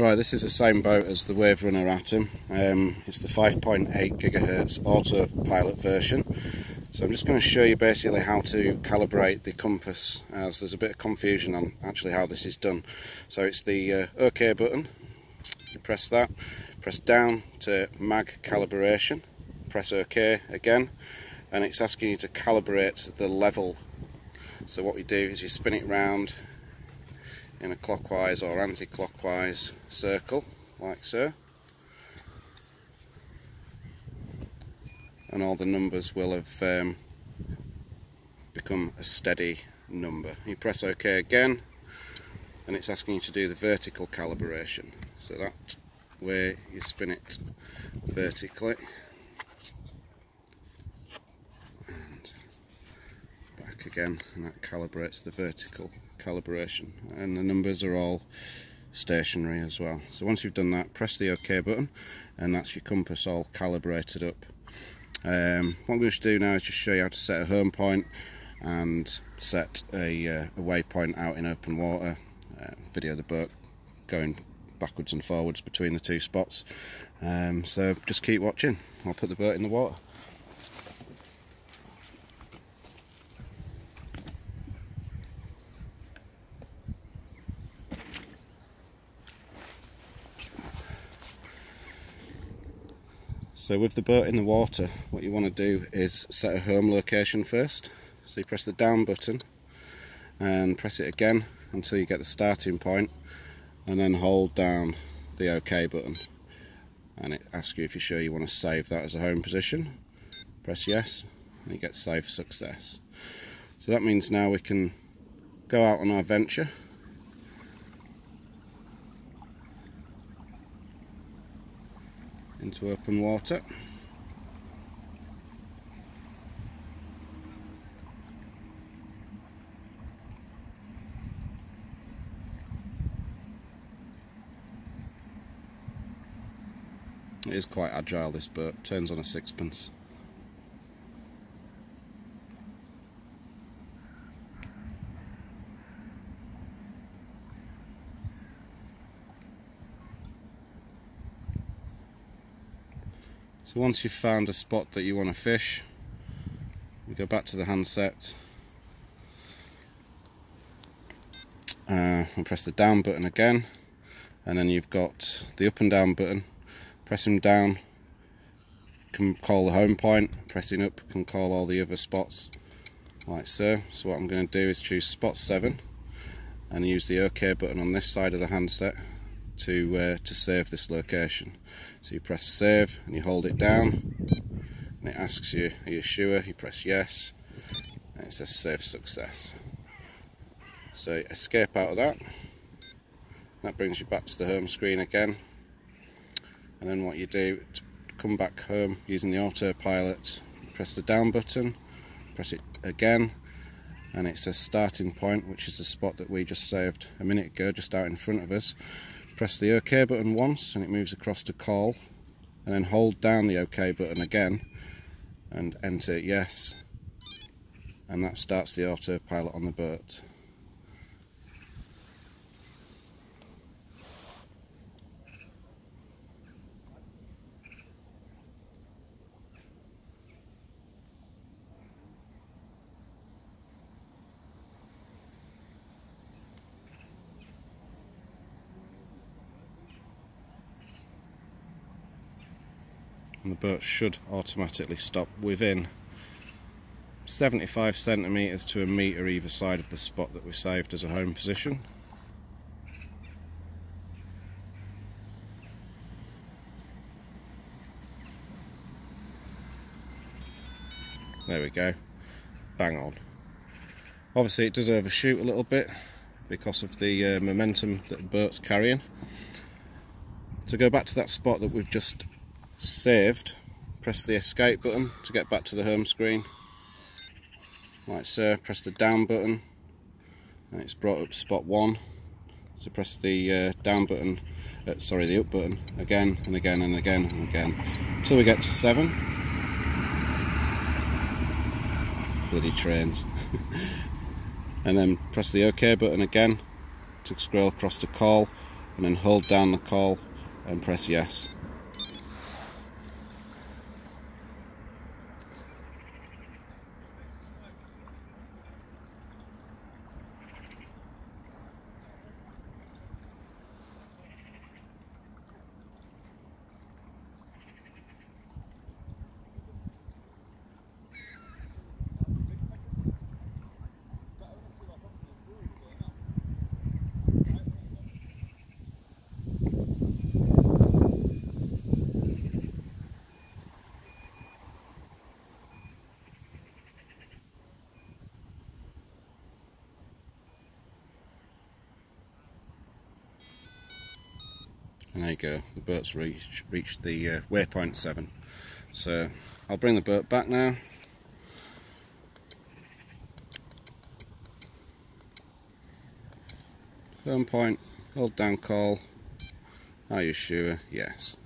Right, this is the same boat as the Wave Runner Atom. Um, it's the 5.8 gigahertz autopilot version. So I'm just going to show you basically how to calibrate the compass as there's a bit of confusion on actually how this is done. So it's the uh, OK button, you press that, press down to mag calibration, press OK again and it's asking you to calibrate the level. So what we do is you spin it round in a clockwise or anti-clockwise circle like so. And all the numbers will have um, become a steady number. You press OK again and it's asking you to do the vertical calibration. So that way you spin it vertically. And back again and that calibrates the vertical calibration and the numbers are all stationary as well. So once you've done that, press the OK button and that's your compass all calibrated up. Um, what I'm going to do now is just show you how to set a home point and set a, uh, a waypoint out in open water, uh, video the boat going backwards and forwards between the two spots. Um, so just keep watching, I'll put the boat in the water. So with the boat in the water, what you want to do is set a home location first. So you press the down button and press it again until you get the starting point and then hold down the OK button and it asks you if you're sure you want to save that as a home position. Press yes and you get save success. So that means now we can go out on our venture into open water. It is quite agile this boat, turns on a sixpence. So once you've found a spot that you want to fish, you go back to the handset. Uh, and press the down button again. And then you've got the up and down button. Pressing down can call the home point. Pressing up can call all the other spots. Like so. So what I'm going to do is choose spot 7 and use the OK button on this side of the handset to uh, to save this location. So you press save and you hold it down and it asks you are you sure? You press yes and it says save success. So escape out of that. That brings you back to the home screen again and then what you do to come back home using the autopilot press the down button press it again and it says starting point which is the spot that we just saved a minute ago just out in front of us press the OK button once and it moves across to call and then hold down the OK button again and enter yes and that starts the autopilot on the boat. And the boat should automatically stop within 75 centimetres to a metre either side of the spot that we saved as a home position. There we go, bang on. Obviously it does overshoot a little bit because of the uh, momentum that the boat's carrying. To go back to that spot that we've just saved, press the escape button to get back to the home screen. Like so, press the down button and it's brought up spot one. So press the uh, down button, uh, sorry the up button again and again and again and again until we get to seven. Bloody trains. and then press the OK button again to scroll across to call and then hold down the call and press yes. And there you go, the boat's reached, reached the uh, waypoint 7. So I'll bring the boat back now. Home point, hold down call. Are you sure? Yes.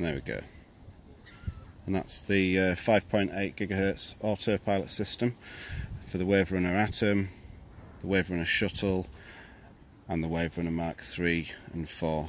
There we go. And that's the uh, 5.8 gigahertz autopilot system for the Wave Runner Atom, the Wave Runner Shuttle, and the Wave Runner Mark 3 and 4.